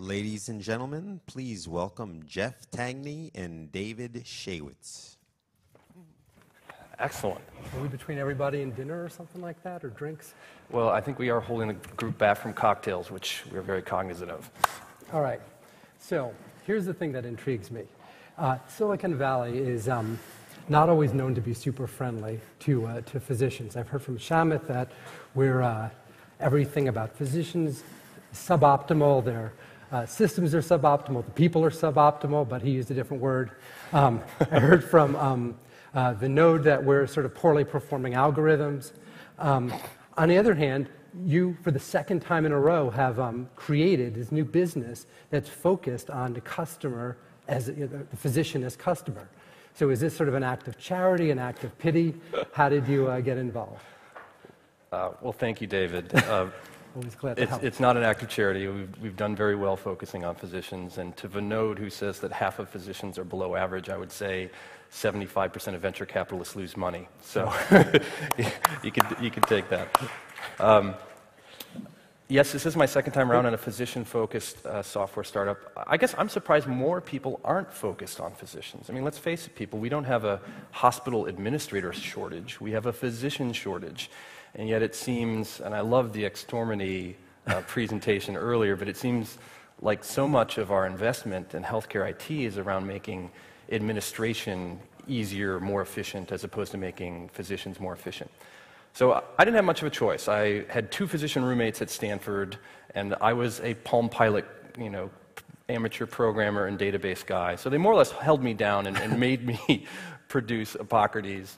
Ladies and gentlemen, please welcome Jeff Tangney and David Shaywitz. Excellent. Are we between everybody and dinner or something like that, or drinks? Well, I think we are holding the group back from cocktails, which we're very cognizant of. All right. So here's the thing that intrigues me. Uh, Silicon Valley is um, not always known to be super friendly to, uh, to physicians. I've heard from Shamit that we're uh, everything about physicians suboptimal. Their uh, systems are suboptimal. The people are suboptimal, but he used a different word. Um, I heard from um, uh, Vinod that we're sort of poorly performing algorithms. Um, on the other hand, you, for the second time in a row, have um, created this new business that's focused on the customer as you know, the physician as customer. So, is this sort of an act of charity, an act of pity? How did you uh, get involved? Uh, well, thank you, David. Always glad to it's, help. it's not an act of charity. We've, we've done very well focusing on physicians. And to Vinod, who says that half of physicians are below average, I would say 75% of venture capitalists lose money. So you, could, you could take that. Um, yes, this is my second time around in a physician focused uh, software startup. I guess I'm surprised more people aren't focused on physicians. I mean, let's face it, people, we don't have a hospital administrator shortage, we have a physician shortage. And yet it seems, and I love the Extormity uh, presentation earlier, but it seems like so much of our investment in healthcare IT is around making administration easier, more efficient, as opposed to making physicians more efficient. So I didn't have much of a choice. I had two physician roommates at Stanford, and I was a Palm Pilot, you know, amateur programmer and database guy. So they more or less held me down and, and made me produce Epocrates.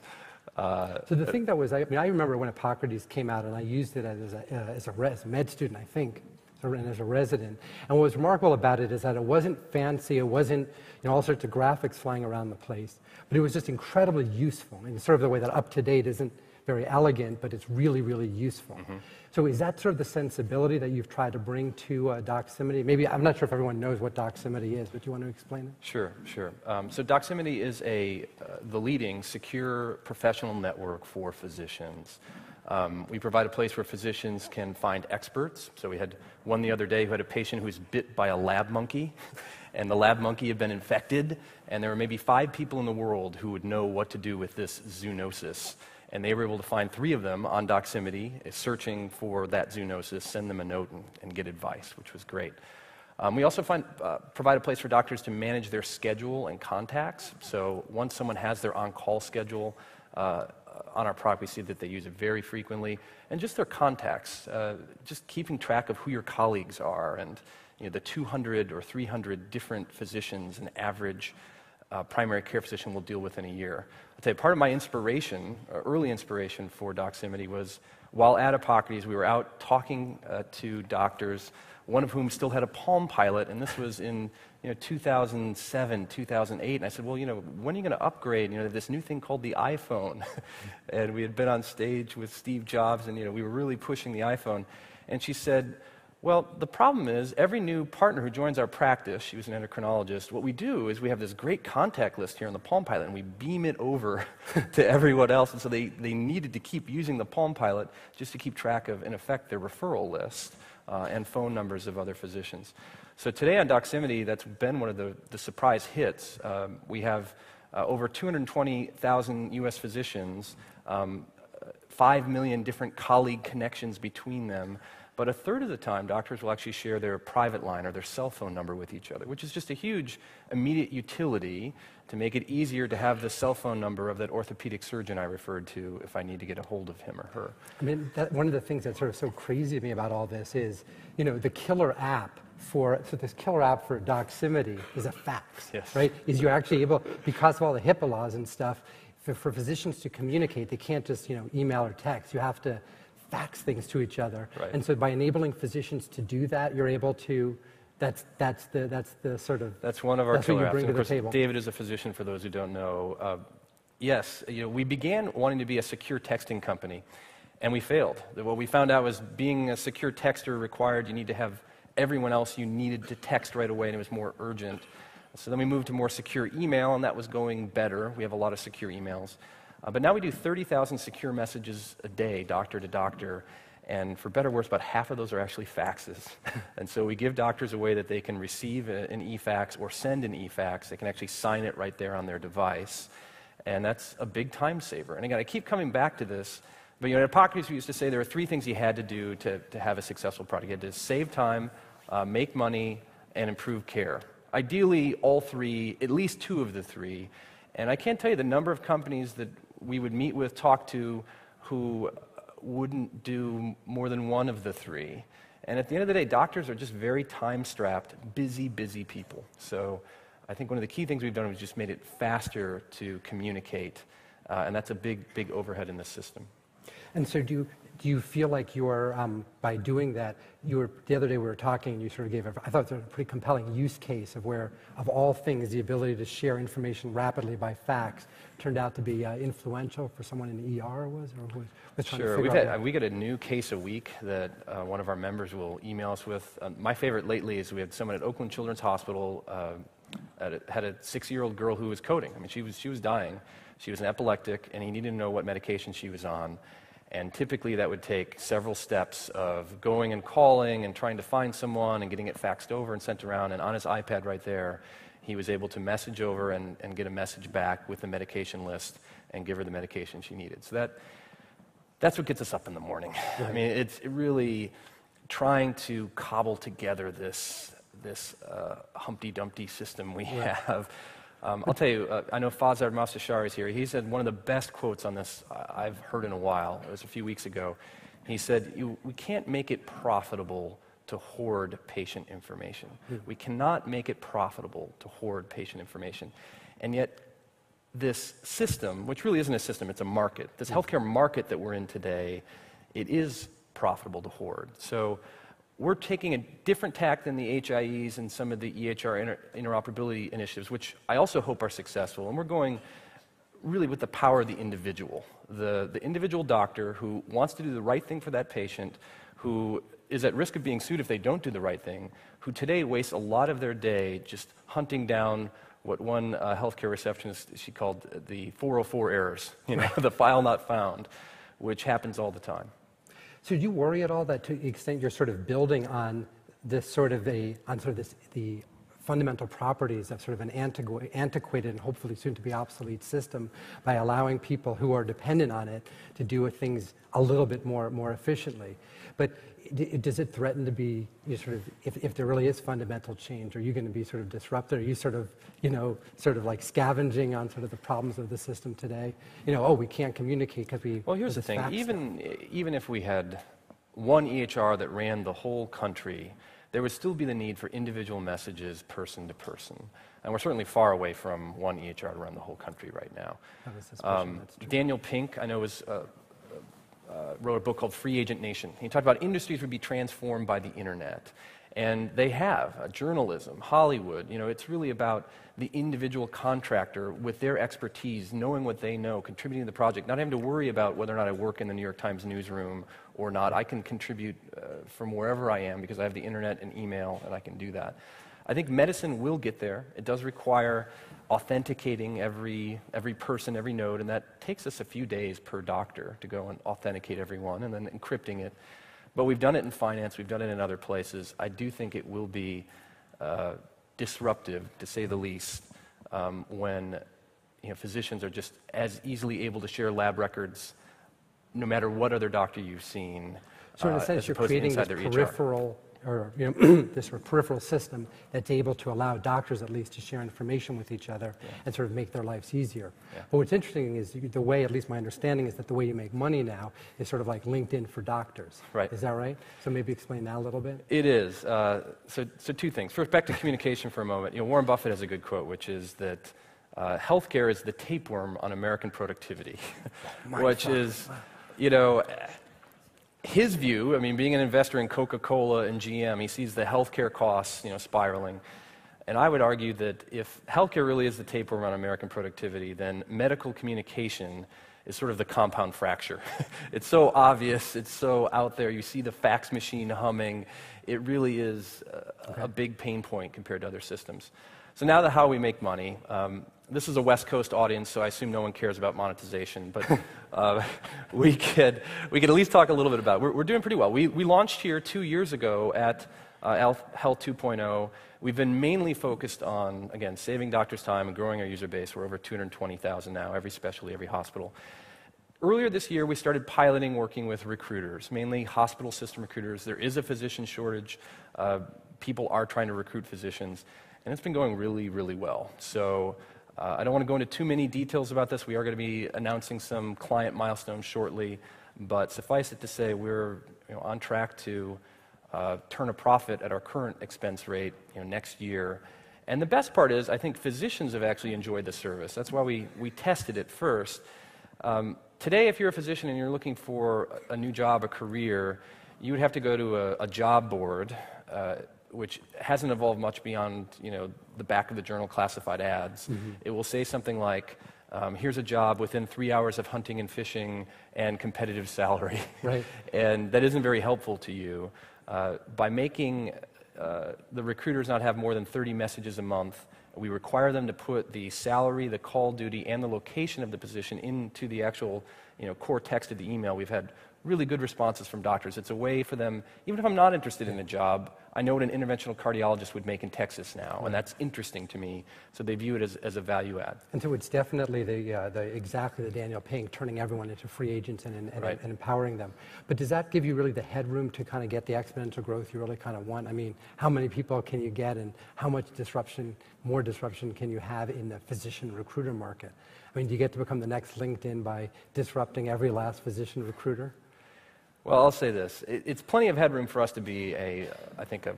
Uh, so the thing that was, I mean, I remember when Epocrates came out, and I used it as a, uh, as a res, med student, I think, and as a resident. And what was remarkable about it is that it wasn't fancy, it wasn't you know, all sorts of graphics flying around the place, but it was just incredibly useful in sort of the way that UpToDate isn't very elegant, but it's really, really useful. Mm-hmm. So is that sort of the sensibility that you've tried to bring to uh, Doximity? Maybe I'm not sure if everyone knows what Doximity is, but do you want to explain it? Sure, sure. Um, so Doximity is a uh, the leading secure professional network for physicians. Um, we provide a place where physicians can find experts. So we had one the other day who had a patient who was bit by a lab monkey, and the lab monkey had been infected, and there were maybe five people in the world who would know what to do with this zoonosis. And they were able to find three of them on Doximity, searching for that zoonosis, send them a note, and, and get advice, which was great. Um, we also find, uh, provide a place for doctors to manage their schedule and contacts. So once someone has their on call schedule uh, on our product, we see that they use it very frequently. And just their contacts, uh, just keeping track of who your colleagues are and you know, the 200 or 300 different physicians an average uh, primary care physician will deal with in a year. I'll tell you, part of my inspiration, uh, early inspiration for Doximity was while at Epocrates, we were out talking uh, to doctors, one of whom still had a Palm Pilot, and this was in you know, 2007, 2008. And I said, well, you know, when are you going to upgrade? You know, this new thing called the iPhone. and we had been on stage with Steve Jobs, and, you know, we were really pushing the iPhone. And she said, well, the problem is every new partner who joins our practice, she was an endocrinologist, what we do is we have this great contact list here on the Palm Pilot and we beam it over to everyone else. And so they, they needed to keep using the Palm Pilot just to keep track of, in effect, their referral list uh, and phone numbers of other physicians. So today on Doximity, that's been one of the, the surprise hits. Um, we have uh, over 220,000 US physicians, um, 5 million different colleague connections between them. But a third of the time, doctors will actually share their private line or their cell phone number with each other, which is just a huge immediate utility to make it easier to have the cell phone number of that orthopedic surgeon I referred to if I need to get a hold of him or her. I mean, that, one of the things that's sort of so crazy to me about all this is, you know, the killer app for so this killer app for Doximity is a fax, yes. right? Is you're actually able because of all the HIPAA laws and stuff, for, for physicians to communicate, they can't just you know email or text. You have to fax things to each other. Right. And so by enabling physicians to do that, you're able to that's that's the that's the sort of that's one of our killer apps. bring to of the course, table. David is a physician. For those who don't know, uh, yes, you know, we began wanting to be a secure texting company, and we failed. What we found out was being a secure texter required you need to have everyone else you needed to text right away, and it was more urgent. So then we moved to more secure email, and that was going better. We have a lot of secure emails. Uh, but now we do 30,000 secure messages a day, doctor to doctor. And for better or worse, about half of those are actually faxes. and so we give doctors a way that they can receive a, an e-fax or send an e-fax. They can actually sign it right there on their device. And that's a big time saver. And again, I keep coming back to this. But you know, Epocrates, used to say there are three things you had to do to, to have a successful product. You had to save time, uh, make money, and improve care. Ideally, all three, at least two of the three. And I can't tell you the number of companies that we would meet with, talk to, who wouldn't do more than one of the three. And at the end of the day, doctors are just very time strapped, busy, busy people. So I think one of the key things we've done is just made it faster to communicate. Uh, and that's a big, big overhead in the system. And so do do you feel like you are, um, by doing that, you were, the other day we were talking and you sort of gave, a, I thought it was a pretty compelling use case of where, of all things, the ability to share information rapidly by fax turned out to be uh, influential for someone in the ER was, or was, was trying sure. to We've had, uh, we get a new case a week that uh, one of our members will email us with. Uh, my favorite lately is we had someone at Oakland Children's Hospital uh, a, had a six-year-old girl who was coding. I mean, she was, she was dying. She was an epileptic, and he needed to know what medication she was on. And typically that would take several steps of going and calling and trying to find someone and getting it faxed over and sent around. And on his iPad right there, he was able to message over and, and get a message back with the medication list and give her the medication she needed. So that, that's what gets us up in the morning. I mean, it's really trying to cobble together this, this uh, Humpty Dumpty system we have um, I'll tell you, uh, I know Farzad Mostashari is here. He said one of the best quotes on this I've heard in a while. It was a few weeks ago. He said, We can't make it profitable to hoard patient information. Mm. We cannot make it profitable to hoard patient information. And yet, this system, which really isn't a system, it's a market, this hmm. healthcare market that we're in today, it is profitable to hoard. So we're taking a different tack than the HIEs and some of the EHR inter- interoperability initiatives, which I also hope are successful. And we're going really with the power of the individual, the, the individual doctor who wants to do the right thing for that patient, who is at risk of being sued if they don't do the right thing, who today wastes a lot of their day just hunting down what one uh, healthcare receptionist she called the 404 errors, you know, the file not found, which happens all the time. So do you worry at all that to the extent you're sort of building on this sort of a, on sort of this, the fundamental properties of sort of an antiquated and hopefully soon to be obsolete system by allowing people who are dependent on it to do things a little bit more, more efficiently. But does it threaten to be you sort of if, if there really is fundamental change are you going to be sort of disrupted? Are you sort of you know sort of like scavenging on sort of the problems of the system today? You know oh we can't communicate because we well here's the thing. even even if we had one ehr that ran the whole country there would still be the need for individual messages person to person and we're certainly far away from one ehr to run the whole country right now um, daniel pink i know was uh, uh, wrote a book called Free Agent Nation. He talked about industries would be transformed by the internet. And they have uh, journalism, Hollywood. You know, it's really about the individual contractor with their expertise, knowing what they know, contributing to the project, not having to worry about whether or not I work in the New York Times newsroom or not. I can contribute uh, from wherever I am because I have the internet and email, and I can do that. I think medicine will get there. It does require authenticating every, every person, every node, and that takes us a few days per doctor to go and authenticate everyone and then encrypting it. But we've done it in finance, we've done it in other places. I do think it will be uh, disruptive, to say the least, um, when you know, physicians are just as easily able to share lab records no matter what other doctor you've seen. So in a uh, sense, you're creating this peripheral or you know, this sort of peripheral system that's able to allow doctors at least to share information with each other yeah. and sort of make their lives easier. Yeah. But what's interesting is the way, at least my understanding is that the way you make money now is sort of like LinkedIn for doctors. Right. Is that right? So maybe explain that a little bit. It is. Uh, so, so two things. First, back to communication for a moment. You know, Warren Buffett has a good quote, which is that uh, healthcare is the tapeworm on American productivity, which is, you know his view, I mean, being an investor in Coca Cola and GM, he sees the healthcare costs, you know, spiraling. And I would argue that if healthcare really is the tapeworm on American productivity, then medical communication is sort of the compound fracture. it's so obvious, it's so out there. You see the fax machine humming. It really is a, okay. a big pain point compared to other systems. So now the how we make money. Um, this is a West Coast audience, so I assume no one cares about monetization, but uh, we, could, we could at least talk a little bit about it. We're, we're doing pretty well. We, we launched here two years ago at uh, Health 2.0. We've been mainly focused on, again, saving doctors time and growing our user base. We're over 220,000 now, every specialty, every hospital. Earlier this year, we started piloting working with recruiters, mainly hospital system recruiters. There is a physician shortage. Uh, people are trying to recruit physicians, and it's been going really, really well. So uh, I don't want to go into too many details about this. We are going to be announcing some client milestones shortly, but suffice it to say, we're you know, on track to uh, turn a profit at our current expense rate you know, next year. And the best part is, I think physicians have actually enjoyed the service. That's why we, we tested it first. Um, today, if you're a physician and you're looking for a new job, a career, you would have to go to a, a job board, uh, which hasn't evolved much beyond you know, the back of the journal classified ads. Mm-hmm. It will say something like, um, here's a job within three hours of hunting and fishing and competitive salary. Right. and that isn't very helpful to you. Uh, by making uh, the recruiters not have more than 30 messages a month, we require them to put the salary, the call duty, and the location of the position into the actual you know, core text of the email. We've had really good responses from doctors. It's a way for them, even if I'm not interested in a job, I know what an interventional cardiologist would make in Texas now, and that's interesting to me. So they view it as, as a value add. And so it's definitely the, uh, the exactly the Daniel Pink, turning everyone into free agents and, and, right. and, empowering them. But does that give you really the headroom to kind of get the exponential growth you really kind of want? I mean, how many people can you get, and how much disruption, more disruption, can you have in the physician recruiter market? I mean, do you get to become the next LinkedIn by disrupting every last physician recruiter? Well, I'll say this. It's plenty of headroom for us to be a, I think, a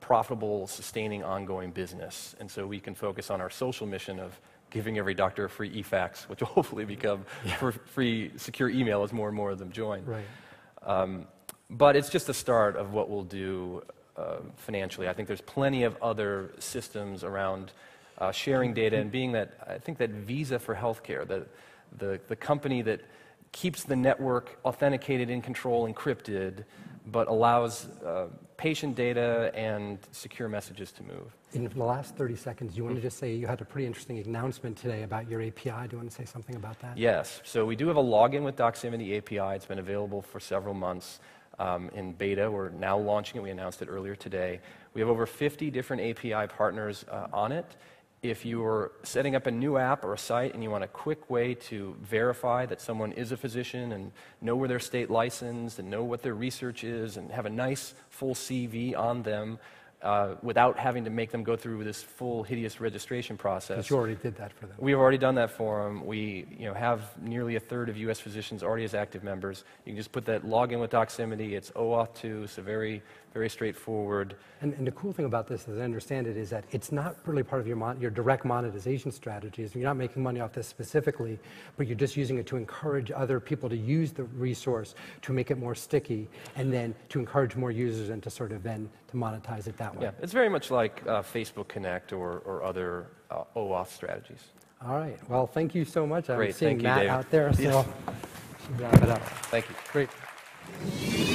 profitable, sustaining, ongoing business. And so we can focus on our social mission of giving every doctor a free e-fax, which will hopefully become yeah. free secure email as more and more of them join. Right. Um, but it's just the start of what we'll do uh, financially. I think there's plenty of other systems around uh, sharing data and being that, I think that Visa for healthcare, the, the, the company that keeps the network authenticated, in control, encrypted, but allows uh, patient data and secure messages to move. In the last 30 seconds, you want to just say you had a pretty interesting announcement today about your API. Do you want to say something about that? Yes. So we do have a login with Doximity API. It's been available for several months um, in beta. We're now launching it. We announced it earlier today. We have over 50 different API partners uh, on it if you're setting up a new app or a site and you want a quick way to verify that someone is a physician and know where they're state licensed and know what their research is and have a nice full CV on them, uh, without having to make them go through this full hideous registration process. But you already did that for them. We have already done that for them. We you know, have nearly a third of U.S. physicians already as active members. You can just put that login with Doximity. It's OAuth 2, so very, very straightforward. And, and, the cool thing about this, as I understand it, is that it's not really part of your, mon- your direct monetization strategies. You're not making money off this specifically, but you're just using it to encourage other people to use the resource to make it more sticky and then to encourage more users and to sort of then to monetize it that way. Yeah, it's very much like uh, Facebook Connect or, or other uh, OAuth strategies. All right. Well, thank you so much. I'm seeing thank Matt you, out there, so yes. wrap it up. Thank you. Great.